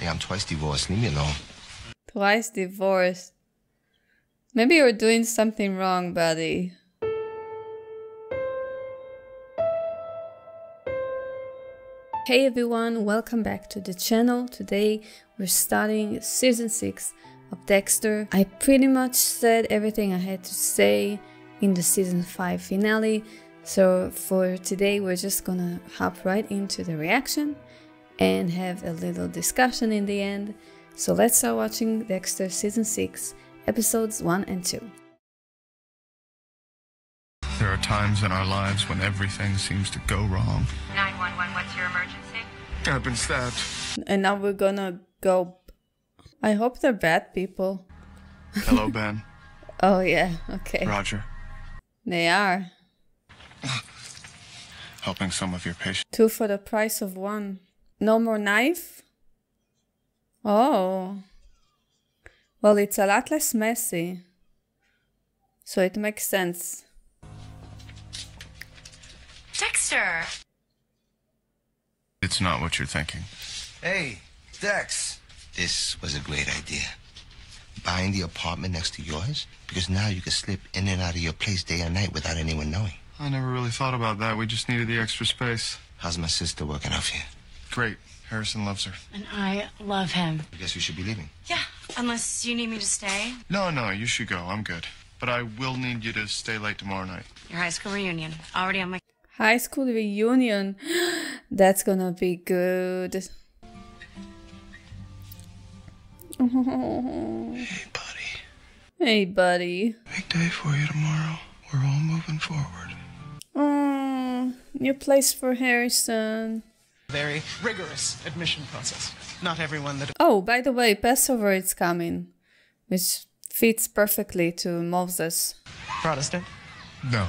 Hey, I'm twice divorced. Leave me alone. Twice divorced. Maybe you're doing something wrong, buddy. Hey everyone, welcome back to the channel. Today we're starting season 6 of Dexter. I pretty much said everything I had to say in the season 5 finale, so for today we're just gonna hop right into the reaction and have a little discussion in the end. So let's start watching Dexter season 6, episodes 1 and 2. There are times in our lives when everything seems to go wrong. 911, what's your emergency? I've been stabbed. And now we're gonna go. I hope they're bad people. Hello, Ben. Oh, yeah, okay. Roger. They are. Helping some of your patients. Two for the price of one. No more knife? Oh. Well, it's a lot less messy. So it makes sense. Dexter! It's not what you're thinking. Hey, Dex. This was a great idea. Buying the apartment next to yours? Because now you can slip in and out of your place day and night without anyone knowing. I never really thought about that. We just needed the extra space. How's my sister working out for you? Great. Harrison loves her. And I love him. I guess we should be leaving. Yeah, unless you need me to stay. No, no, you should go. I'm good. But I will need you to stay late tomorrow night. Your high school reunion. Already on my High school reunion. That's gonna be good. Hey, buddy. Hey, buddy. Big day for you tomorrow. We're all moving forward. Oh, new place for Harrison. Very rigorous admission process. Not everyone that Oh, by the way, Passover is coming, which fits perfectly to Moses. Protestant, No.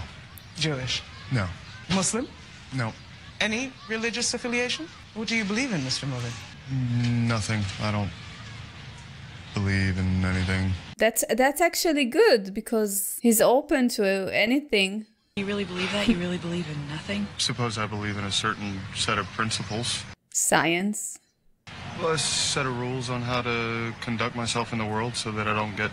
Jewish, No. Muslim, No. any religious affiliation? What do you believe in, Mr. Morgan? Nothing. I don't believe in anything. That's that's actually good because he's open to anything. You really believe that? You really believe in nothing? Suppose I believe in a certain set of principles. Science. Well, a set of rules on how to conduct myself in the world so that I don't get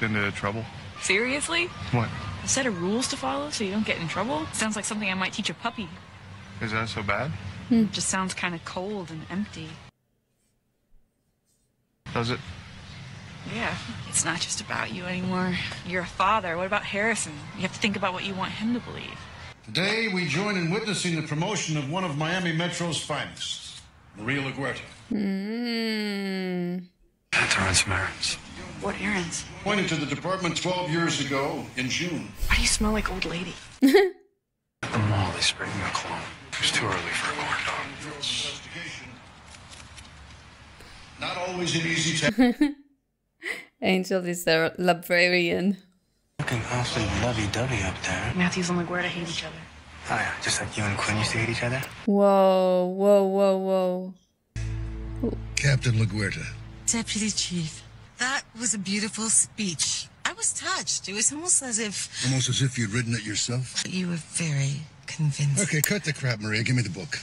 into trouble. Seriously? What? A set of rules to follow so you don't get in trouble? Sounds like something I might teach a puppy. Is that so bad? Hmm. Just sounds kind of cold and empty. Does it? Yeah, it's not just about you anymore. You're a father. What about Harrison? You have to think about what you want him to believe. Today, we join in witnessing the promotion of one of Miami Metro's finest, Maria LaGuerta. Mm. Had to run some errands. What errands? Appointed to the department 12 years ago in June. Why do you smell like old lady? At the mall, they sprayed me with cologne. It was too early for a corn dog. Not always an easy task. Angel is a librarian. Looking awfully lovey-dovey up there. Matthews and LaGuerta hate each other. Oh yeah, just like you and Quinn used to hate each other. Whoa, whoa, whoa, whoa. Captain LaGuerta. Deputy Chief, that was a beautiful speech. I was touched. It was almost as if Almost as if you'd written it yourself. you were very convincing. Okay, cut the crap, Maria. Give me the book.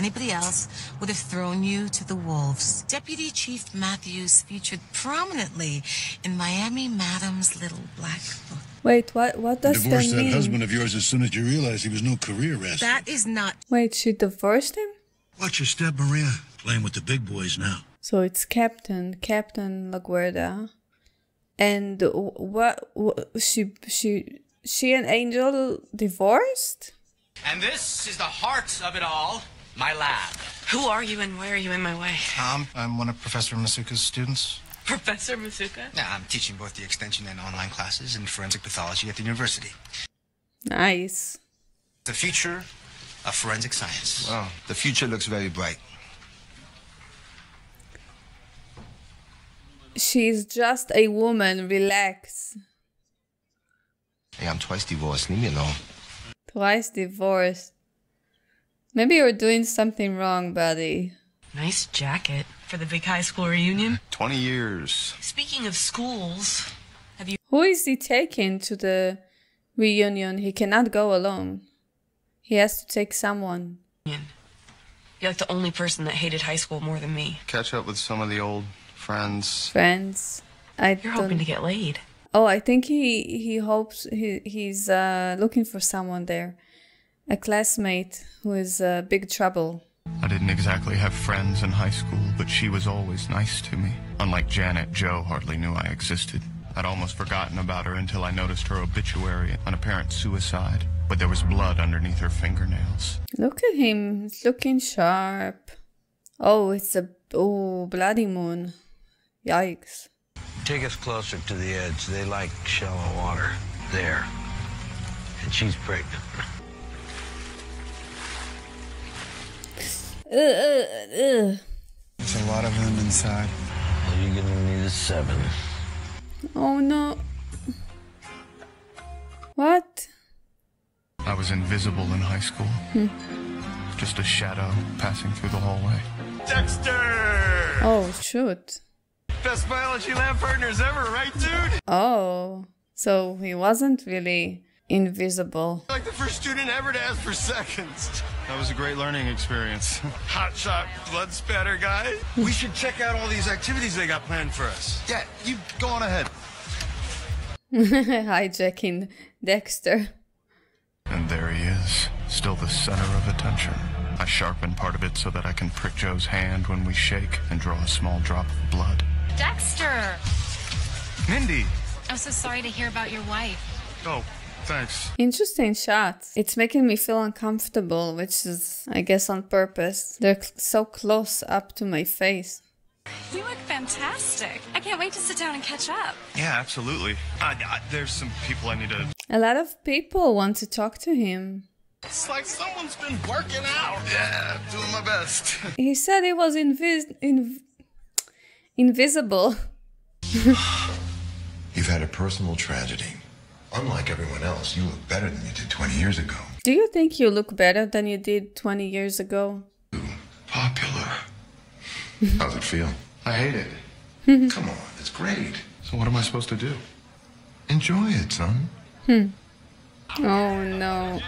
Anybody else would have thrown you to the wolves. Deputy Chief Matthews featured prominently in Miami Madam's Little Black Book. Wait, what? What does that mean? Divorced that mean? husband of yours as soon as you realized he was no career wrestler. That is not Wait, she divorced him? Watch your step, Maria. Playing with the big boys now. So it's Captain Captain LaGuerta, and what? what she she she and Angel divorced? And this is the heart of it all my lab. Who are you and why are you in my way? Um, I'm one of Professor Masuka's students. Professor Masuka? Yeah, I'm teaching both the extension and online classes in forensic pathology at the university. Nice. The future of forensic science. Well, the future looks very bright. She's just a woman. Relax. Hey, I'm twice divorced. Leave me alone. Twice divorced. Maybe you're doing something wrong, buddy. Nice jacket for the big high school reunion. 20 years. Speaking of schools, have you. Who is he taking to the reunion? He cannot go alone. He has to take someone. You're like the only person that hated high school more than me. Catch up with some of the old friends. Friends. I You're hoping don't- to get laid. Oh, I think he he hopes he he's uh, looking for someone there, a classmate who is uh, big trouble. I didn't exactly have friends in high school, but she was always nice to me. Unlike Janet, Joe hardly knew I existed. I'd almost forgotten about her until I noticed her obituary, an apparent suicide, but there was blood underneath her fingernails. Look at him, he's looking sharp. Oh, it's a oh bloody moon. Yikes. Take us closer to the edge. They like shallow water. There. And she's pregnant. Ugh, ugh, ugh. There's a lot of them inside. Well, you're gonna need a seven. Oh no. What? I was invisible in high school. Hmm. Just a shadow passing through the hallway. Dexter! Oh shoot. Best biology lab partners ever, right, dude? Oh, so he wasn't really invisible. Like the first student ever to ask for seconds. That was a great learning experience. Hot shot blood spatter guy. We should check out all these activities they got planned for us. Yeah, you go on ahead. Hijacking Dexter. And there he is, still the center of attention. I sharpen part of it so that I can prick Joe's hand when we shake and draw a small drop of blood. Dexter! Mindy! I'm so sorry to hear about your wife. Oh, thanks. Interesting shots. It's making me feel uncomfortable, which is, I guess, on purpose. They're cl- so close up to my face. You look fantastic. I can't wait to sit down and catch up. Yeah, absolutely. Uh, uh, there's some people I need to. A lot of people want to talk to him. It's like someone's been working out. Yeah, doing my best. He said he was invis- inv- invisible. You've had a personal tragedy. Unlike everyone else, you look better than you did 20 years ago. Do you think you look better than you did 20 years ago? Popular. How's it feel? I hate it. Come on, it's great. So, what am I supposed to do? Enjoy it, son. Hmm. Oh no.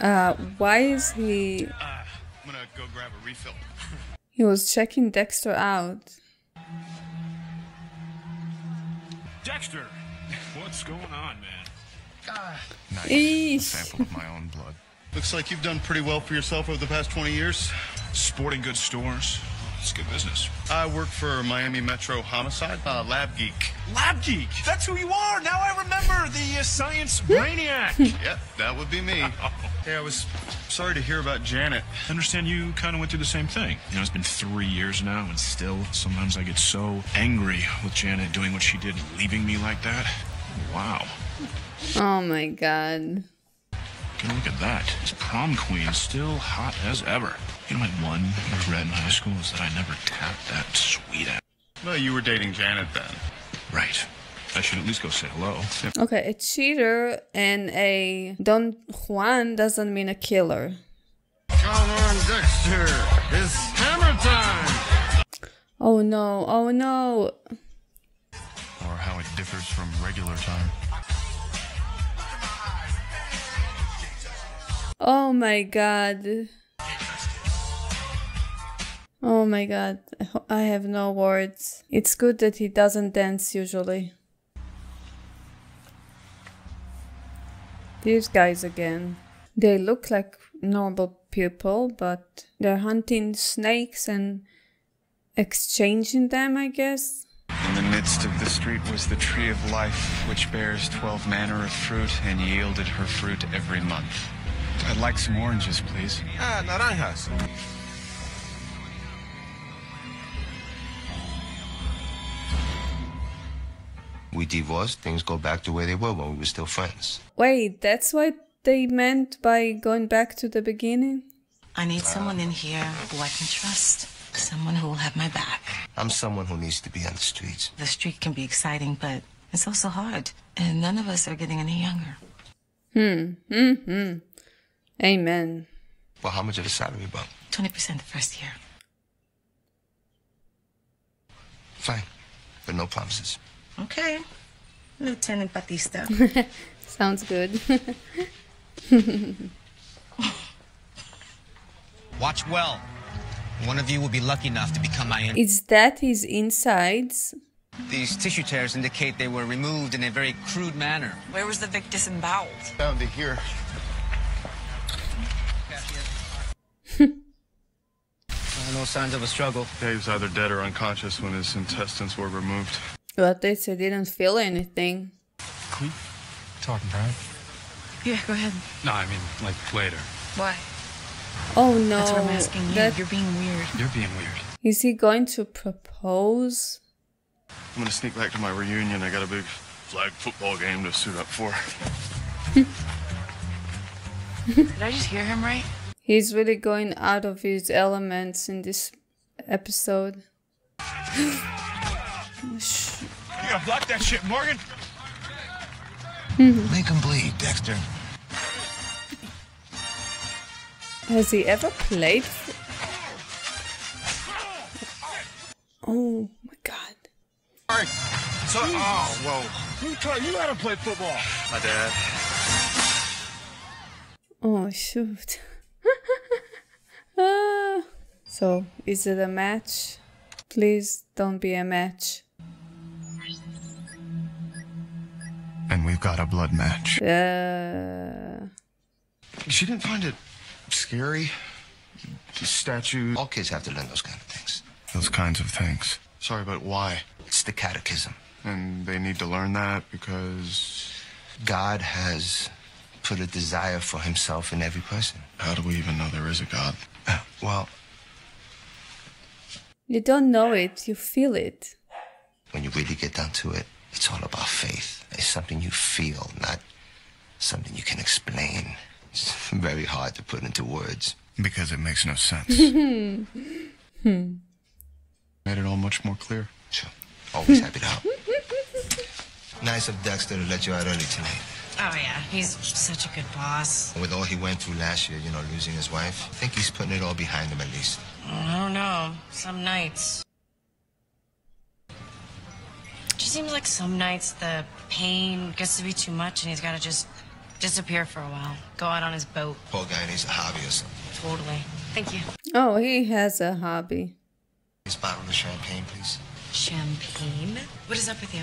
Uh, why is he. I'm gonna go grab a refill. He was checking Dexter out. Dexter, what's going on, man? Nice. Eesh. A sample of my own blood. Looks like you've done pretty well for yourself over the past 20 years. Sporting goods stores. It's good business. I work for Miami Metro Homicide, uh, Lab Geek. Lab Geek. That's who you are. Now I remember the uh, science brainiac. yeah, that would be me. Hey, I was sorry to hear about Janet. I understand you kind of went through the same thing. You know, it's been three years now, and still, sometimes I get so angry with Janet doing what she did, and leaving me like that. Wow. Oh my god. Can look at that? This prom queen still hot as ever. You know, my one regret in high school is that I never tapped that sweet ass. Well, you were dating Janet then. Right. I should at least go say hello. Okay, a cheater and a Don Juan doesn't mean a killer. Come on, Dexter. It's hammer time. Oh no, oh no. Or how it differs from regular time. Oh my god. Oh my god. I have no words. It's good that he doesn't dance usually. These guys again. They look like normal people, but they're hunting snakes and exchanging them, I guess. In the midst of the street was the tree of life, which bears twelve manner of fruit, and yielded her fruit every month. I'd like some oranges, please. Ah, naranjas. We divorced, things go back to where they were when we were still friends. Wait, that's what they meant by going back to the beginning? I need someone in here who I can trust. Someone who will have my back. I'm someone who needs to be on the streets. The street can be exciting, but it's also hard. And none of us are getting any younger. Hmm, hmm, hmm. Amen. Well, how much of the salary bump? 20% the first year. Fine, but no promises. Okay. Lieutenant Batista. Sounds good. Watch well. One of you will be lucky enough to become my enemy. Is that his insides? These tissue tears indicate they were removed in a very crude manner. Where was the Vic disemboweled? Found it here. Uh, no signs of a struggle. Yeah, he was either dead or unconscious when his intestines were removed. But they said he didn't feel anything. Talking private? Yeah, go ahead. No, I mean, like, later. Why? Oh no. That's what I'm asking you. That- You're being weird. You're being weird. Is he going to propose? I'm gonna sneak back to my reunion. I got a big flag football game to suit up for. Did I just hear him right? He's really going out of his elements in this episode. You gotta block that shit, Morgan. Hmm. Make him bleed, Dexter. Has he ever played? Oh my god. Alright. So, oh, whoa. Who taught you how to play football? My dad. Oh shoot. So, is it a match? Please don't be a match. And we've got a blood match. Uh, She didn't find it scary. Statues. All kids have to learn those kind of things. Those kinds of things. Sorry, but why? It's the catechism. And they need to learn that because. God has put a desire for himself in every person. How do we even know there is a God? Uh, well, you don't know it, you feel it. when you really get down to it, it's all about faith. It's something you feel, not something you can explain. It's very hard to put into words. Because it makes no sense. hmm. Made it all much more clear. Sure. Always happy to help. nice of Dexter to let you out early tonight. Oh, yeah. He's such a good boss. With all he went through last year, you know, losing his wife, I think he's putting it all behind him at least. I don't know. Some nights. It Just seems like some nights the pain gets to be too much and he's got to just disappear for a while. Go out on his boat. Poor guy needs a hobby or something. Totally. Thank you. Oh, he has a hobby. This bottle of champagne, please. Champagne? What is up with you?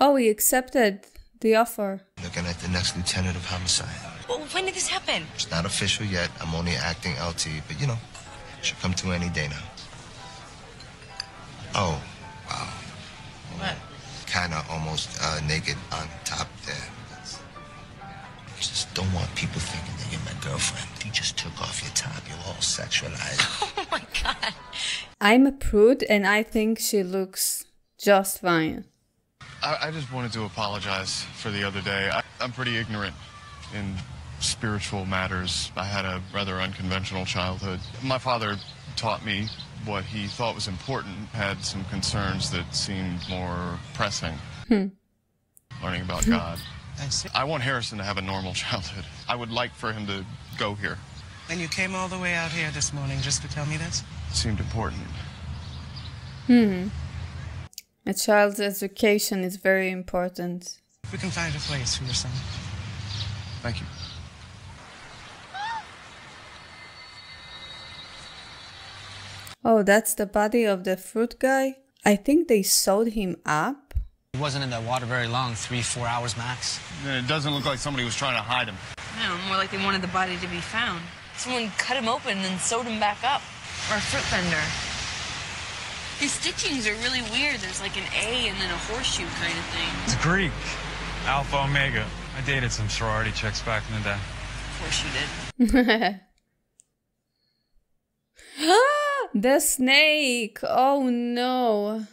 Oh, he accepted the offer. Looking at the next lieutenant of homicide. Well, when did this happen? It's not official yet. I'm only acting LT, but you know, should come to any day now. Oh, wow. What? Kinda almost uh, naked on top there. Just don't want people thinking that you're my girlfriend. You just took off your top. You're all sexualized. Oh my god. I'm a prude and I think she looks just fine. I, I just wanted to apologize for the other day. I, I'm pretty ignorant in spiritual matters. I had a rather unconventional childhood. My father taught me what he thought was important, had some concerns that seemed more pressing. Hmm. Learning about God. I see. I want Harrison to have a normal childhood. I would like for him to go here. And you came all the way out here this morning just to tell me this? It seemed important. Hmm. A child's education is very important. We can find a place for your son. Thank you. Oh, that's the body of the fruit guy? I think they sewed him up. He wasn't in that water very long, three, four hours max. It doesn't look like somebody was trying to hide him. No, more like they wanted the body to be found. Someone cut him open and sewed him back up. Or a fruit vendor. His stitchings are really weird. There's like an A and then a horseshoe kind of thing. It's Greek. Alpha Omega. I dated some sorority chicks back in the day. Of course you did. the snake! Oh no!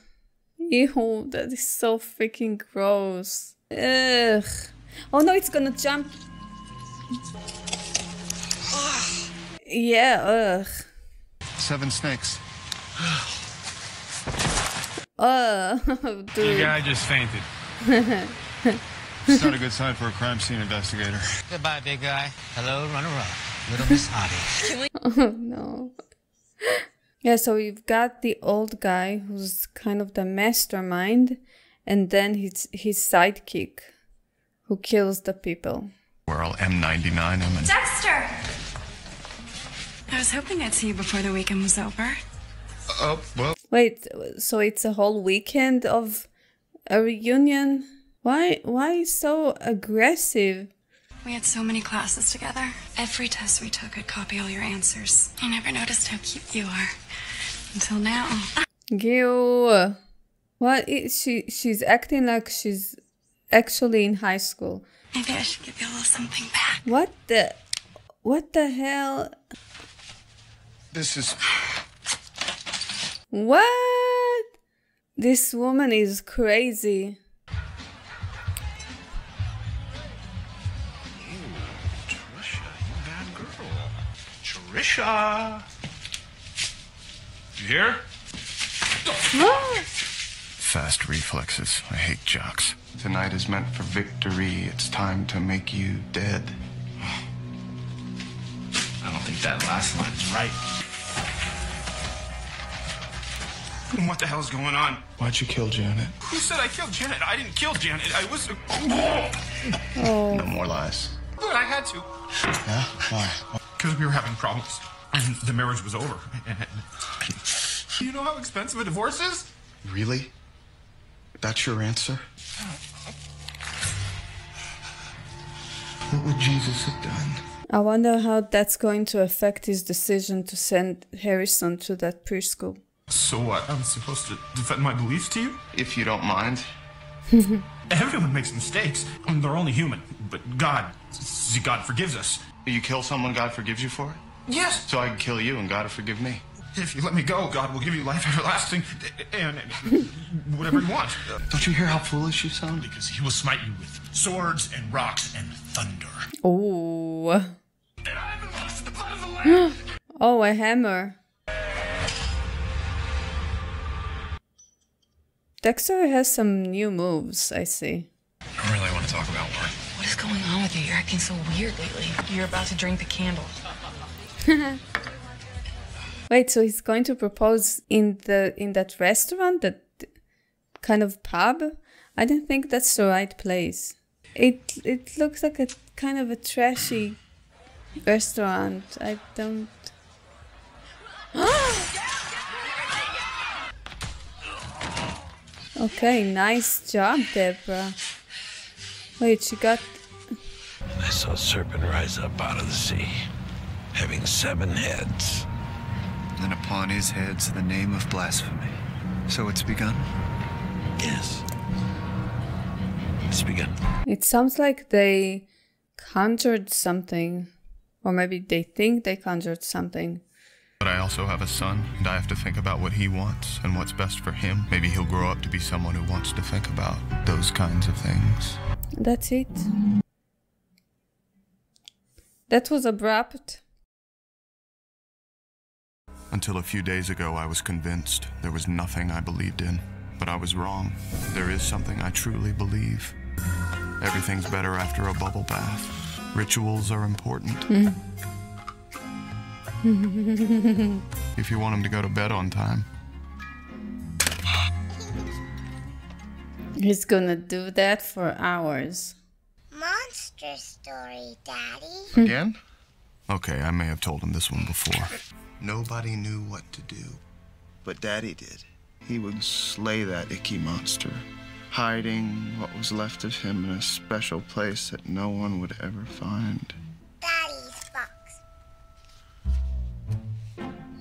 Ew, that is so freaking gross. Ugh. Oh no, it's gonna jump. Yeah, ugh. Seven snakes. Uh, The dude. guy just fainted. It's not a good sign for a crime scene investigator. Goodbye, big guy. Hello, runner up. Little Miss Hottie. oh no. Yeah, so you've got the old guy who's kind of the mastermind, and then his his sidekick who kills the people. Where I'll M99 him and Dexter! I was hoping I'd see you before the weekend was over. Oh, well. Wait, so it's a whole weekend of a reunion? Why why so aggressive? We had so many classes together. Every test we took, I'd copy all your answers. I never noticed how cute you are. Until now. Gil. What is she she's acting like she's actually in high school. Maybe I should give you a little something back. What the what the hell? This is. What? This woman is crazy. Trisha! You here? Fast reflexes. I hate jocks. Tonight is meant for victory. It's time to make you dead. I don't think that last line is right. What the hell's going on? Why'd you kill Janet? Who said I killed Janet? I didn't kill Janet. I was. Oh. No more lies. But I had to. Yeah? Why? Because we were having problems. And the marriage was over. And, you know how expensive a divorce is? Really? That's your answer? What would Jesus have done? I wonder how that's going to affect his decision to send Harrison to that preschool. So what? I'm supposed to defend my beliefs to you? If you don't mind. Everyone makes mistakes. and They're only human. But God, God forgives us. You kill someone, God forgives you for it? Yes. So I can kill you and God will forgive me. If you let me go, God will give you life everlasting and whatever you want. Don't you hear how foolish you sound? Because he will smite you with swords and rocks and thunder. Oh. oh, a hammer. Dexter has some new moves, I see. I don't really want to talk about work. What is going on with you? You're acting so weird lately. You're about to drink the candle. Wait, so he's going to propose in the in that restaurant, that kind of pub? I don't think that's the right place. It it looks like a kind of a trashy restaurant. I don't. okay, nice job, Deborah. Wait, she got. I saw a serpent rise up out of the sea, having seven heads. Then upon his heads the name of blasphemy. So it's begun? Yes. It's begun. It sounds like they conjured something, or maybe they think they conjured something. But I also have a son, and I have to think about what he wants and what's best for him. Maybe he'll grow up to be someone who wants to think about those kinds of things. That's it. That was abrupt. Until a few days ago, I was convinced there was nothing I believed in. But I was wrong. There is something I truly believe. Everything's better after a bubble bath. Rituals are important. Hmm. if you want him to go to bed on time. He's gonna do that for hours. Monster story, Daddy. Again? Okay, I may have told him this one before. Nobody knew what to do. But Daddy did. He would slay that icky monster, hiding what was left of him in a special place that no one would ever find. Daddy's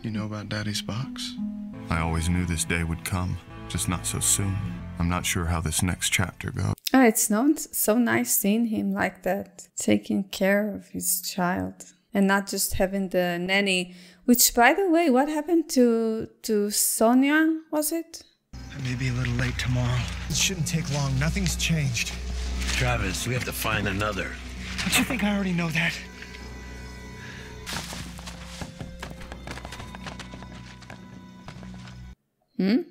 You know about Daddy's box? I always knew this day would come, just not so soon. I'm not sure how this next chapter goes. Oh, it's not so nice seeing him like that, taking care of his child and not just having the nanny. Which, by the way, what happened to to Sonia? Was it? I may be a little late tomorrow. It shouldn't take long. Nothing's changed. Travis, we have to find another. Don't you think I already know that? Hmm.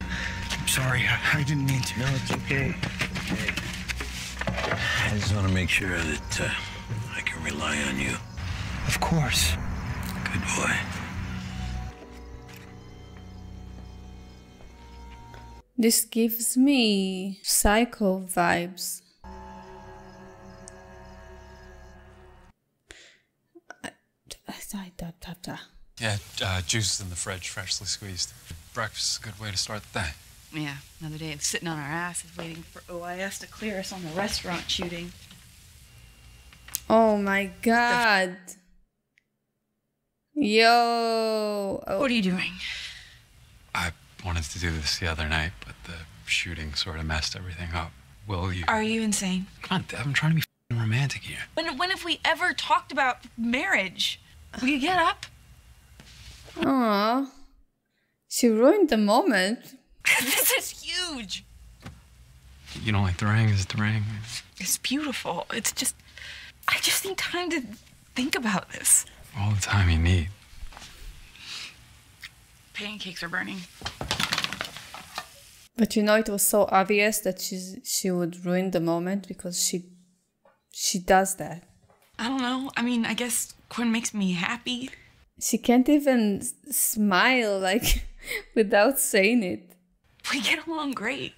I'm sorry. I, I didn't mean to. No, it's okay. okay. I just want to make sure that uh, I can rely on you. Of course. Good boy. This gives me psycho vibes. I, I ta ta ta. Yeah, uh, juice is in the fridge, freshly squeezed. Breakfast is a good way to start the day. Yeah, another day of sitting on our asses waiting for OIS to clear us on the restaurant shooting. Oh my god. Yo. Oh. What are you doing? I wanted to do this the other night, but the shooting sort of messed everything up. Will you? Are you insane? Come on, Deb, I'm trying to be f***ing romantic here. When when have we ever talked about marriage? Will you get up? Aw. She ruined the moment. this is huge. You don't like the ring? Is it the ring? It's beautiful. It's just I just need time to think about this. All the time you need. Pancakes are burning. But you know, it was so obvious that she's, she would ruin the moment because she she does that. I don't know. I mean, I guess Quinn makes me happy. She can't even smile like without saying it. We get along great.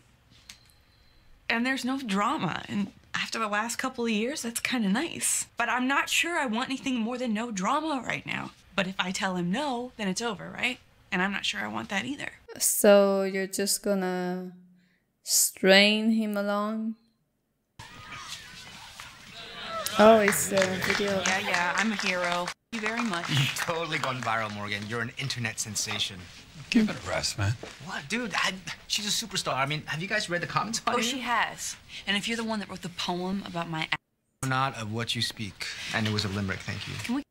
And there's no drama. And after the last couple of years, that's kind of nice. But I'm not sure I want anything more than no drama right now. But if I tell him no, then it's over, right? And I'm not sure I want that either. So you're just gonna strain him along. Oh, it's a video. Yeah, yeah, I'm a hero. Thank you very much. You've totally gone viral, Morgan. You're an internet sensation. Give it a rest, man. What, dude? I, she's a superstar. I mean, have you guys read the comments on Oh, it? she has. And if you're the one that wrote the poem about my ass, Not of what you speak. And it was a limerick, thank you. Can we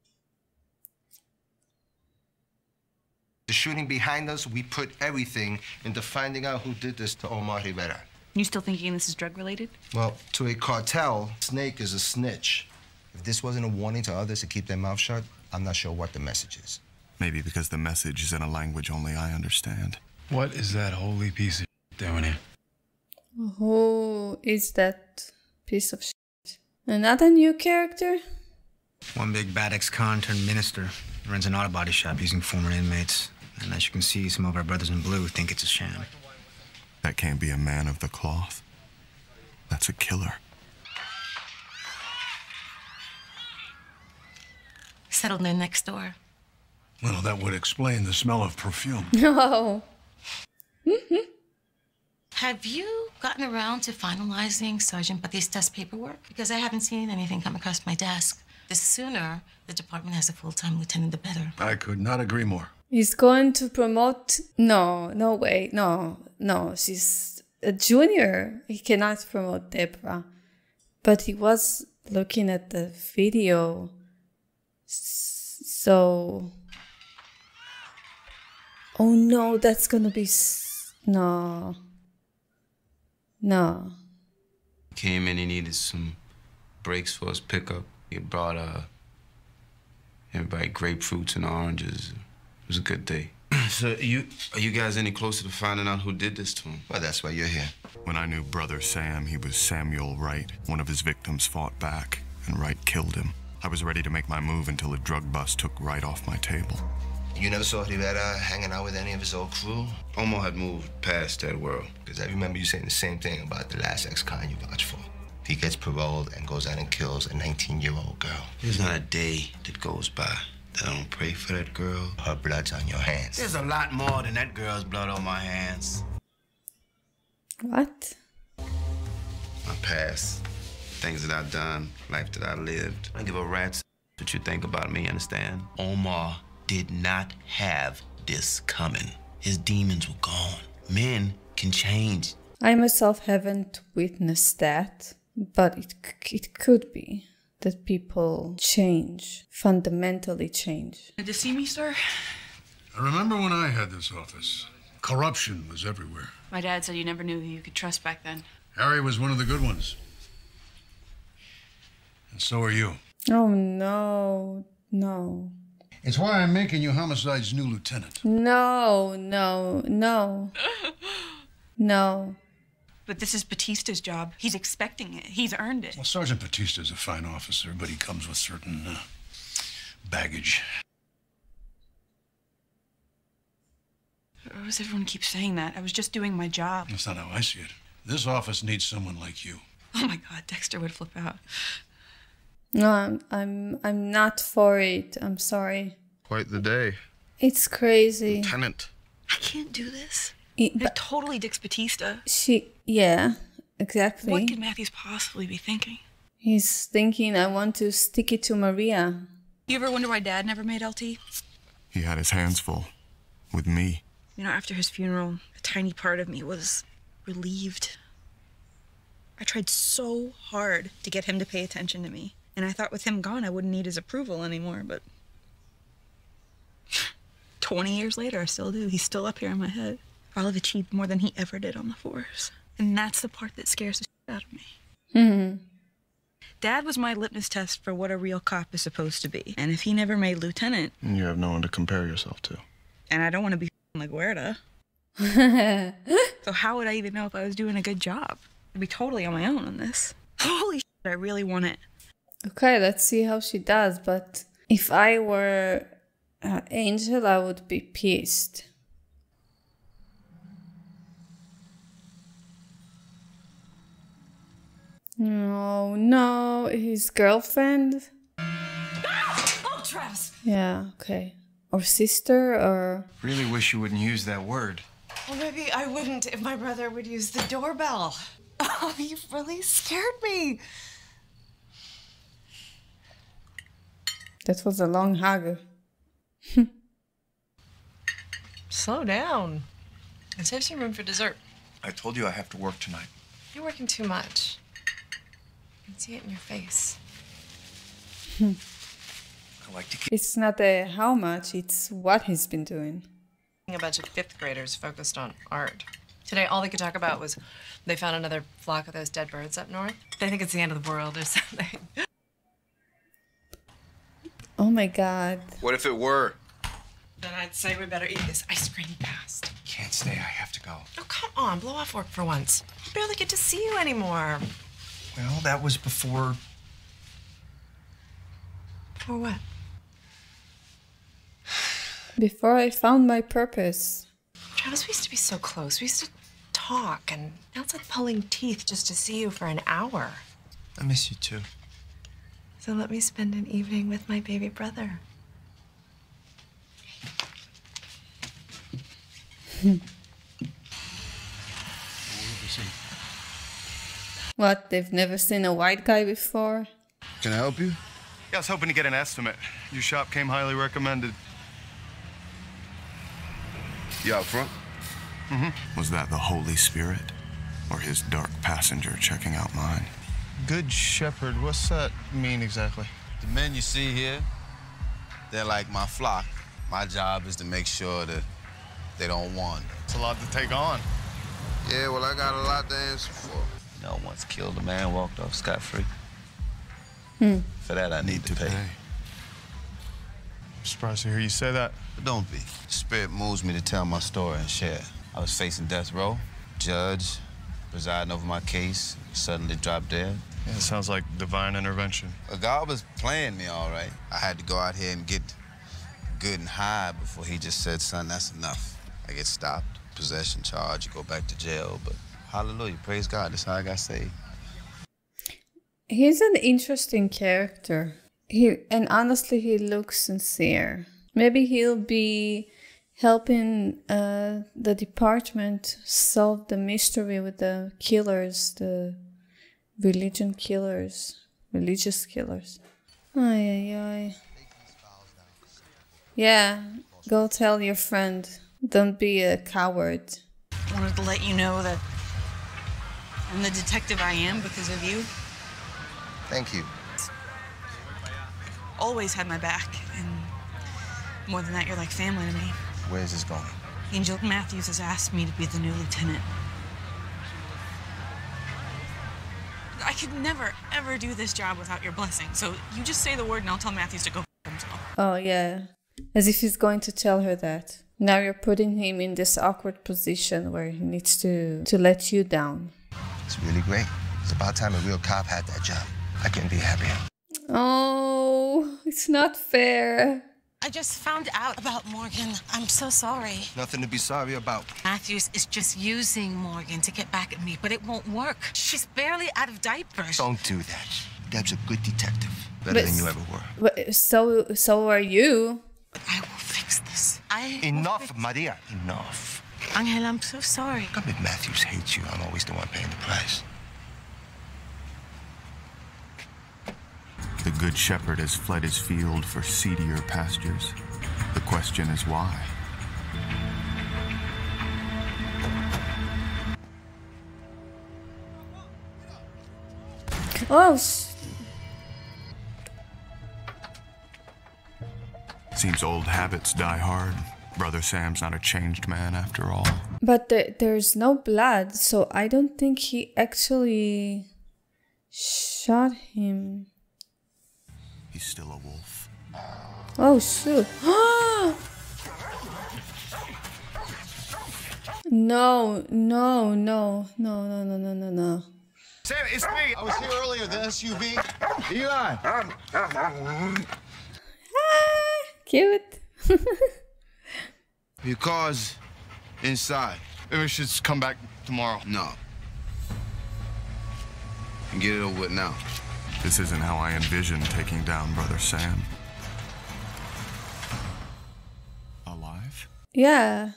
The shooting behind us, we put everything into finding out who did this to Omar Rivera. You still thinking this is drug related? Well, to a cartel, Snake is a snitch. If this wasn't a warning to others to keep their mouth shut, I'm not sure what the message is. Maybe because the message is in a language only I understand. What is that holy piece of doing here? Who is that piece of shit? Another new character? One big bad ex-con turned minister. Runs an auto body shop using former inmates. And as you can see, some of our brothers in blue think it's a sham. That can't be a man of the cloth. That's a killer. Settled in next door. Well, that would explain the smell of perfume. No. Mm-hmm. Have you gotten around to finalizing Sergeant Batista's paperwork? Because I haven't seen anything come across my desk. The sooner the department has a full-time lieutenant, the better. I could not agree more. He's going to promote. No, no way. No, no. She's a junior. He cannot promote Deborah. But he was looking at the video. So. Oh no, that's gonna be. No. No. Came in, he needed some breaks for his pickup. He brought uh, everybody grapefruits and oranges. It was a good day. so, you are you guys any closer to finding out who did this to him? Well, that's why you're here. When I knew Brother Sam, he was Samuel Wright. One of his victims fought back, and Wright killed him. I was ready to make my move until a drug bust took Wright off my table. You never saw Rivera hanging out with any of his old crew? Omar had moved past that world. Because I remember you saying the same thing about the last ex-con you vouched for. He gets paroled and goes out and kills a 19-year-old girl. There's not a day that goes by that I don't pray for that girl. Her blood's on your hands. There's a lot more than that girl's blood on my hands. What? My past, things that I've done, life that I lived. I don't give a rat's what you think about me, understand? Omar did not have this coming. His demons were gone. Men can change. I myself haven't witnessed that, but it, c- it could be that people change, fundamentally change. Did you see me, sir. I remember when I had this office. Corruption was everywhere. My dad said you never knew who you could trust back then. Harry was one of the good ones. And so are you. Oh no, no, It's why I'm making you Homicide's new lieutenant. no, no, no, no. But this is Batista's job. He's expecting it. He's earned it. Well, Sergeant Batista is a fine officer, but he comes with certain uh, baggage. Why does everyone keep saying that? I was just doing my job. That's not how I see it. This office needs someone like you. Oh my God, Dexter would flip out. No, I'm, I'm, I'm not for it. I'm sorry. Quite the day. It's crazy. Lieutenant. I can't do this. It- They're totally Dick's Batista. she, yeah, exactly. What could Matthews possibly be thinking? He's thinking, I want to stick it to Maria. You ever wonder why Dad never made LT? He had his hands full. With me. You know, after his funeral, a tiny part of me was relieved. I tried so hard to get him to pay attention to me. And I thought with him gone, I wouldn't need his approval anymore, but 20 years later, I still do. He's still up here in my head. I'll have achieved more than he ever did on the force. And that's the part that scares the shit out of me. Hmm. Dad was my litmus test for what a real cop is supposed to be. And if he never made lieutenant, you have no one to compare yourself to. and I don't want to be like Guerta, so how would I even know if I was doing a good job? I'd be totally on my own on this. Holy shit, I really want it. Okay, let's see how she does. But if I were uh, Angel, I would be pissed. No, no, his girlfriend. Oh, Travis! Yeah, okay. Or sister, or. Really wish you wouldn't use that word. Well, maybe I wouldn't if my brother would use the doorbell. Oh, you've really scared me. That was a long hug. Slow down. And save some room for dessert. I told you I have to work tonight. You're working too much. I can see it in your face. I like to keep. It's not a how much, it's what he's been doing. A bunch of fifth graders focused on art. Today, all they could talk about was they found another flock of those dead birds up north. They think it's the end of the world or something. Oh my god. What if it were? then I'd say we better eat this ice cream fast. Can't stay. I have to go. Oh, come on, blow off work for once. I barely get to see you anymore. Well, that was before. For what? Before I found my purpose. Travis, we used to be so close. We used to talk, and now it's like pulling teeth just to see you for an hour. I miss you too. So let me spend an evening with my baby brother. What, they've never seen a white guy before? Can I help you? Yeah, I was hoping to get an estimate. Your shop came highly recommended. You out front? Mm-hmm. Was that the Holy Spirit? Or his dark passenger checking out mine? Good shepherd, what's that mean exactly? The men you see here, they're like my flock. My job is to make sure that they don't wander. It's a lot to take on. Yeah, well, I got a lot to answer for. No one's killed a man, walked off scot-free. Hmm. For that, I need, to, pay. I'm surprised to hear you say that. But don't be. Spirit moves me to tell my story and share. I was facing death row. Judge presiding over my case suddenly dropped dead. Yeah, it sounds like divine intervention. God was playing me all right. I had to go out here and get good and high before he just said, son, that's enough. I get stopped, possession charge, you go back to jail, but hallelujah, praise God, that's how I got saved. He's an interesting character. He and honestly, he looks sincere. Maybe he'll be helping uh, the department solve the mystery with the killers, the religion killers, religious killers. Ay ay ay. Yeah, go tell your friend. Don't be a coward. I Wanted to let you know that I'm the detective I am because of you. Thank you. Always had my back, and more than that, you're like family to me. Where's this going? Angel Matthews has asked me to be the new lieutenant. I could never, ever do this job without your blessing. So you just say the word and I'll tell Matthews to go f- himself. Oh, yeah. As if he's going to tell her that. Now you're putting him in this awkward position where he needs to, to let you down. It's really great. It's about time a real cop had that job. I couldn't be happier. Oh, it's not fair. I just found out about Morgan. I'm so sorry. Nothing to be sorry about. Matthews is just using Morgan to get back at me, but it won't work. She's barely out of diapers. Don't do that. Deb's a good detective. Better But than you ever were. But so so are you. I will fix this. I. Enough, Maria. Enough. Angel, I'm so sorry. Come if Matthews hates you. I'm always the one paying the price. The Good Shepherd has fled his field for seedier pastures. The question is why? Oh, Seems old habits die hard. Brother Sam's not a changed man after all. but the, there's no blood, so I don't think he actually shot him. He's still a wolf. Oh shoot! no, no, no, no, no, no, no, no, no. Sam, it's me. I was here earlier, the SUV. Eli. Ah, cute. Your car's inside. Maybe we should come back tomorrow. No. And get it over with now. This isn't how I envisioned taking down Brother Sam. Alive? Yeah.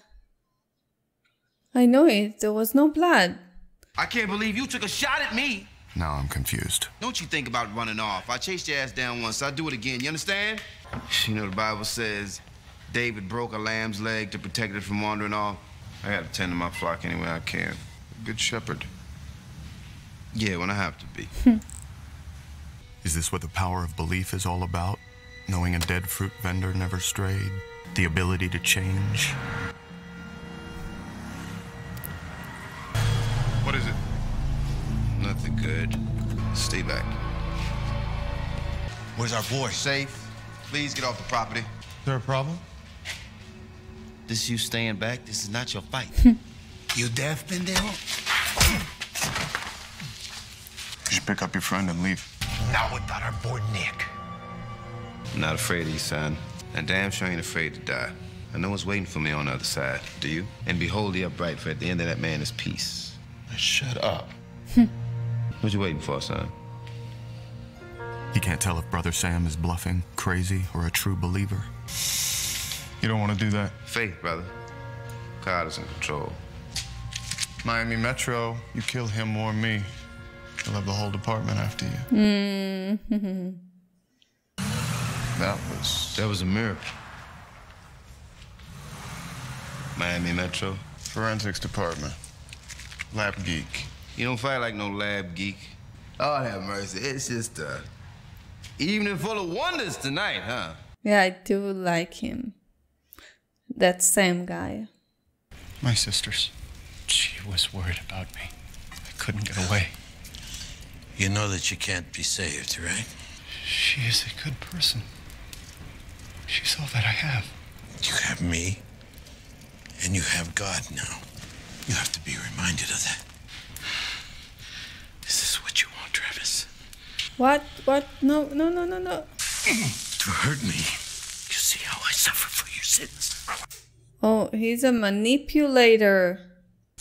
I know it. There was no blood. I can't believe you took a shot at me. Now I'm confused. Don't you think about running off. I chased your ass down once, I'll do it again. You understand? You know the Bible says David broke a lamb's leg to protect it from wandering off. I gotta tend to my flock any way I can. Good shepherd. Yeah, when I have to be. Hmm. Is this what the power of belief is all about? Knowing a dead fruit vendor never strayed? The ability to change? What is it? Nothing good. Stay back. Where's our boy? Safe. Please get off the property. Is there a problem? This you staying back. This is not your fight. Hmm. You deaf, pendejo? Just pick up your friend and leave. Not without our boy Nick. I'm not afraid of you, son. And damn sure ain't afraid to die. I know what's waiting for me on the other side. Do you? And behold the upright, for at the end of that man is peace. Shut up. Hmm. What you waiting for, son? He can't tell if Brother Sam is bluffing, crazy, or a true believer. You don't want to do that. Faith, brother. God is in control. Miami Metro, you kill him or me. You'll have the whole department after you. Mm. That was. That was a miracle. Miami Metro. Forensics department. Lab geek. You don't fight like no lab geek. Oh, have mercy. It's just a evening full of wonders tonight, huh? yeah, I do like him. That same guy. My sisters. She was worried about me. I couldn't get away. You know that you can't be saved, right? She is a good person. She's all that I have. You have me, and you have God now. You have to be reminded of that. Is this is what you want, Travis? What? What? No, no, no, no, no. To hurt me? You see how I suffer for your sins. Oh, he's a manipulator.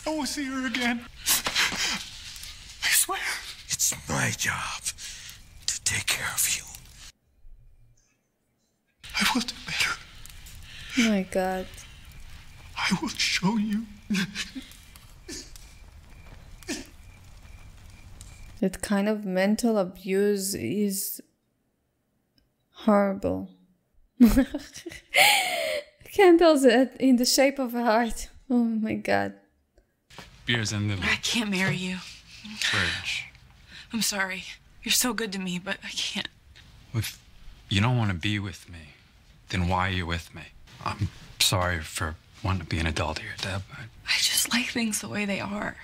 Oh, I won't see her again. I swear. It's my job to take care of you. I will do better. Oh my god. I will show you. That kind of mental abuse is horrible. Candles at- in the shape of a heart. Oh my god. Beers in the I can't marry you. fridge. I'm sorry. You're so good to me, but I can't. If you don't want to be with me, then why are you with me? I'm sorry for wanting to be an adult here, Deb. I, I just like things the way they are.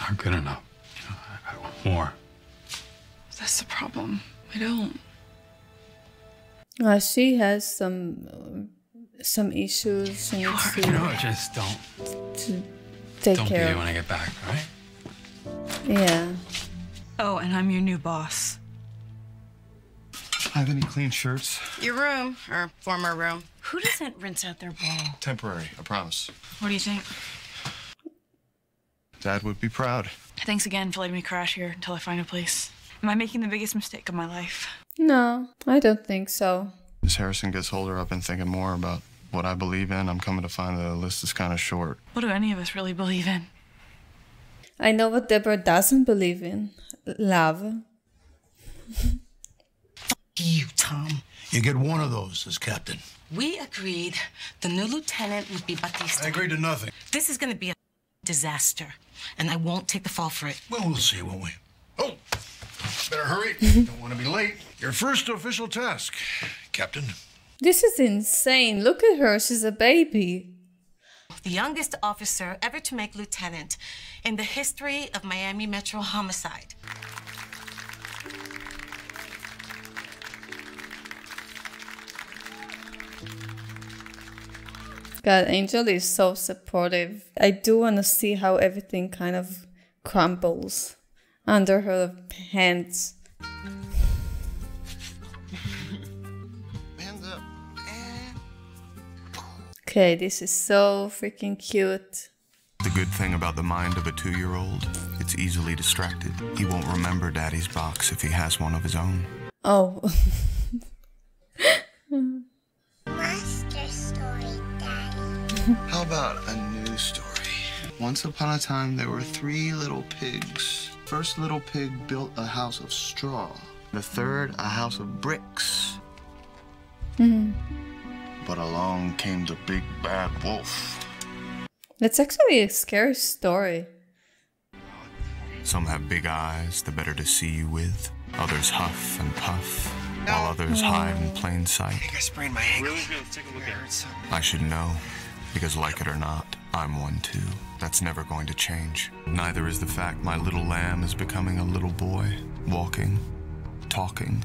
not good enough. You know, I, I want more. That's the problem. I don't. Uh, she has some uh, some issues she needs to, You know, just don't to take don't care be of. when I get back, right? Yeah. Oh, and I'm your new boss. I Have any clean shirts? Your room, or former room. Who doesn't rinse out their bowl? Temporary, I promise. What do you think? Dad would be proud. Thanks again for letting me crash here until I find a place. Am I making the biggest mistake of my life? No, I don't think so. As Harrison gets older, I've been thinking more about what I believe in. I'm coming to find that the list is kind of short. What do any of us really believe in? I know what Deborah doesn't believe in love. You, Tom. You get one of those as captain. We agreed the new lieutenant would be Batista. I agreed to nothing. This is going to be a disaster, and I won't take the fall for it. Well, we'll see, won't we? Oh, better hurry. Don't want to be late. Your first official task, Captain. This is insane. Look at her. She's a baby. The youngest officer ever to make lieutenant in the history of Miami Metro homicide. God, Angel is so supportive. I do want to see how everything kind of crumbles under her hands. Hands up. Okay, this is so freaking cute. The good thing about the mind of a two year old, it's easily distracted. He won't remember daddy's box if he has one of his own. Oh. Monster story, Daddy. How about a new story? Once upon a time, there were three little pigs. First little pig built a house of straw. The third, a house of bricks. Mhm. But along came the big bad wolf. That's actually a scary story. Some have big eyes, the better to see you with. Others huff and puff, while others hide in plain sight. I think I sprained my ankle. Really good. Take a look at it. I should know, because like it or not, I'm one too. That's never going to change. Neither is the fact my little lamb is becoming a little boy, walking, talking,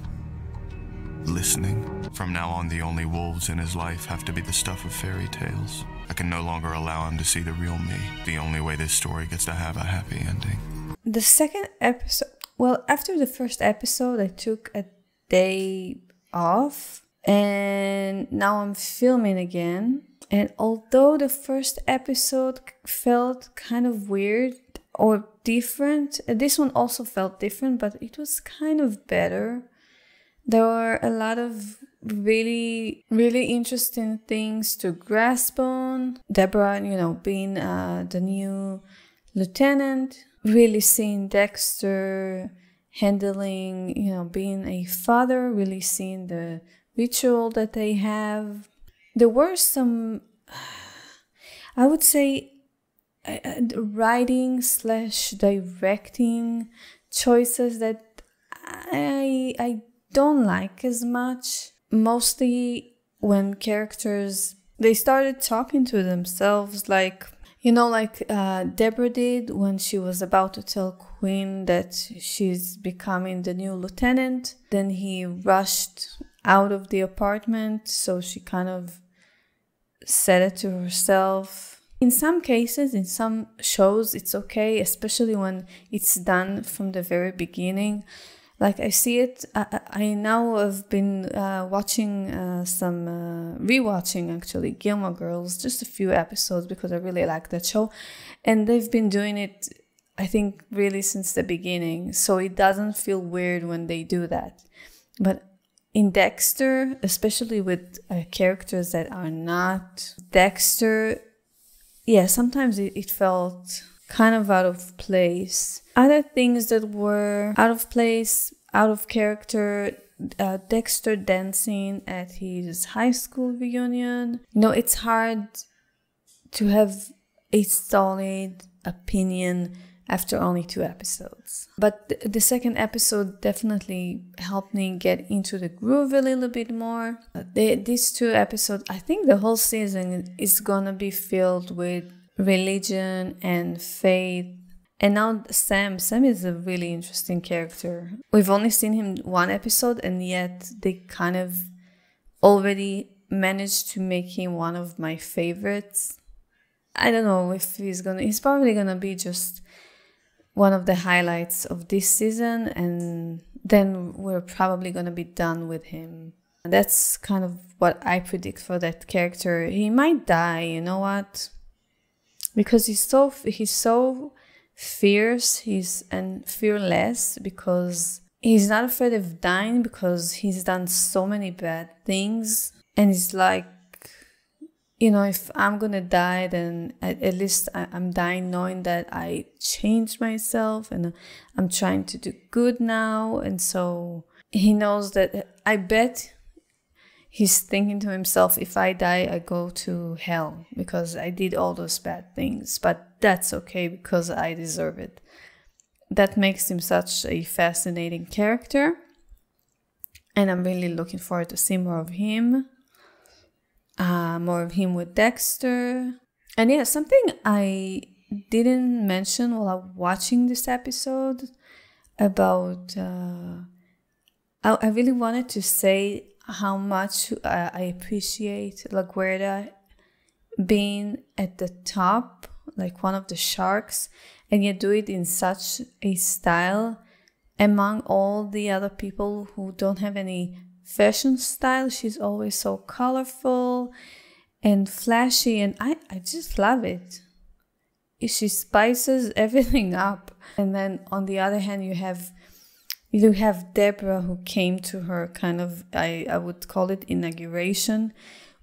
listening. From now on, the only wolves in his life have to be the stuff of fairy tales. I can no longer allow him to see the real me. The only way this story gets to have a happy ending. The second episode, well, after the first episode, I took a day off and now I'm filming again. And although the first episode felt kind of weird or different, uh, this one also felt different, but it was kind of better. There were a lot of really, really interesting things to grasp on. Deborah, you know, being uh, the new lieutenant, really seeing Dexter handling, you know, being a father, really seeing the ritual that they have. There were some, I would say, uh, writing slash directing choices that I I don't like as much. Mostly when characters they started talking to themselves like you know like uh, Deborah did when she was about to tell Quinn that she's becoming the new lieutenant. Then he rushed out of the apartment, so she kind of said it to herself. In some cases, in some shows, it's okay, especially when it's done from the very beginning. Like I see it, I, I now have been uh, watching uh, some, uh, rewatching actually Gilmore Girls, just a few episodes because I really like that show. And they've been doing it, I think, really since the beginning. So it doesn't feel weird when they do that. But in Dexter, especially with uh, characters that are not Dexter, yeah, sometimes it, it felt kind of out of place. Other things that were out of place, out of character, uh, Dexter dancing at his high school reunion. You know, it's hard to have a solid opinion after only two episodes. But th- the second episode definitely helped me get into the groove a little bit more. Uh, the, these two episodes, I think the whole season is gonna be filled with religion and faith. And now Sam, Sam is a really interesting character. We've only seen him one episode, and yet they kind of already managed to make him one of my favorites. I don't know if he's gonna. He's probably gonna be just one of the highlights of this season, and then we're probably gonna be done with him. That's kind of what I predict for that character. He might die. You know what? Because he's so he's so fierce. He's and fearless because he's not afraid of dying because he's done so many bad things and he's like you know if i'm gonna die then at, at least I, i'm dying knowing that i changed myself and i'm trying to do good now. And so he knows that i bet he's thinking to himself if i die i go to hell because i did all those bad things but that's okay because i deserve it. That makes him such a fascinating character. And i'm really looking forward to see more of him uh, more of him with dexter. And yeah something i didn't mention while i'm watching this episode about uh, I, I really wanted to say how much i appreciate laguerta being at the top like one of the sharks and yet do it in such a style among all the other people who don't have any fashion style. She's always so colorful and flashy and i, I just love it. She spices everything up. And then on the other hand you have you have deborah who came to her kind of i, I would call it inauguration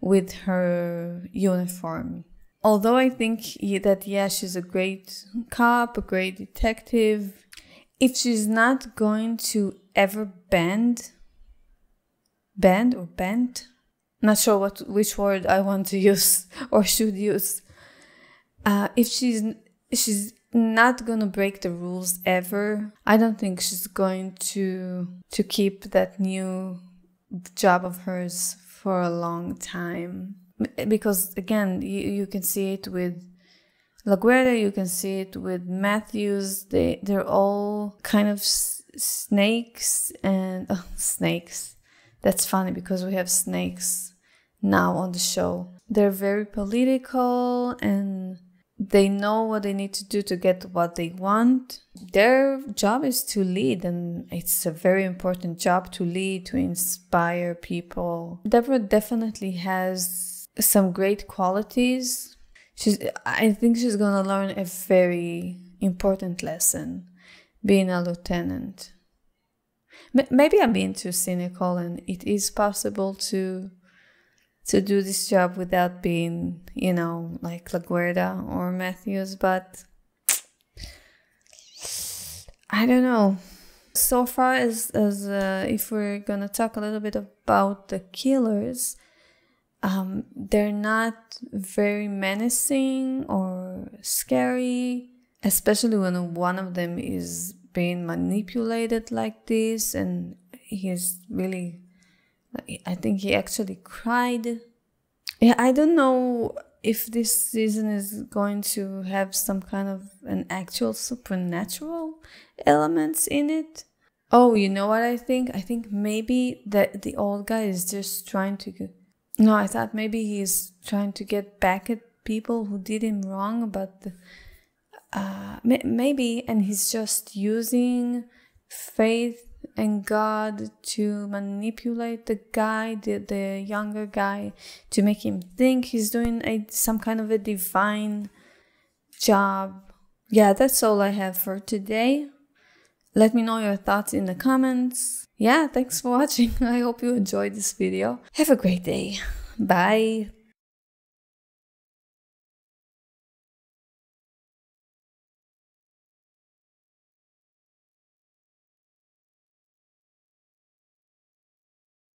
with her uniform. Although I think that, yeah, she's a great cop, a great detective, if she's not going to ever bend, bend or bent. not sure what which word I want to use or should use. Uh, if she's she's not gonna break the rules ever, I don't think she's going to to keep that new job of hers for a long time because again you, you can see it with LaGuerta, you can see it with Matthews. They they're all kind of snakes and oh, snakes. That's funny because we have snakes now on the show. They're very political and they know what they need to do to get what they want. Their job is to lead, and it's a very important job to lead, to inspire people. Deborah definitely has some great qualities. She's I think she's gonna learn a very important lesson being a lieutenant. Maybe I'm being too cynical and it is possible to to do this job without being, you know, like LaGuerta or Matthews, but I don't know. So far as as uh, if we're gonna talk a little bit about the killers, um, they're not very menacing or scary, especially when one of them is being manipulated like this and he's really I think he actually cried. Yeah, I don't know if this season is going to have some kind of an actual supernatural elements in it. Oh, you know what I think? I think maybe that the old guy is just trying to no, I thought maybe he's trying to get back at people who did him wrong, but uh, maybe, and he's just using faith and God to manipulate the guy, the, the younger guy, to make him think he's doing a some kind of a divine job. Yeah, that's all I have for today. Let me know your thoughts in the comments. Yeah, thanks for watching. I hope you enjoyed this video. Have a great day. Bye.